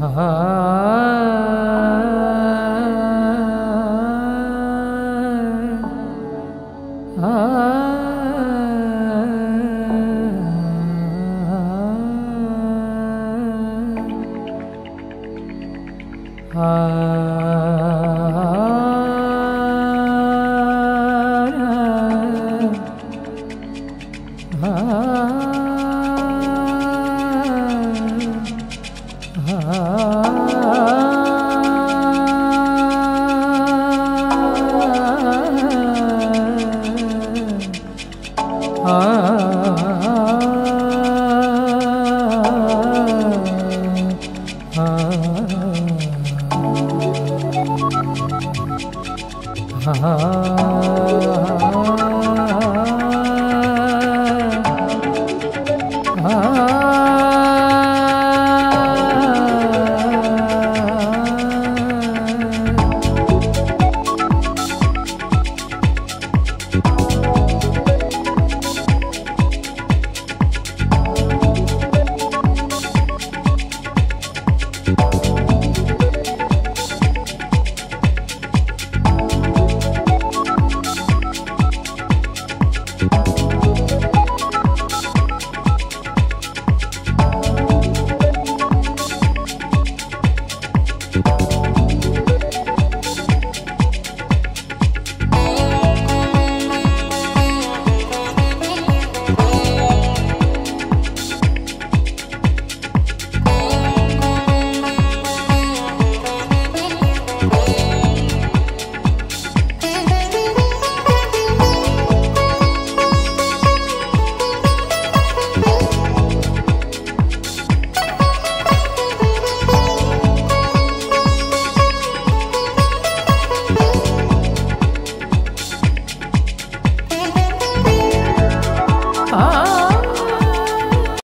ah ah, ah, ah, ah.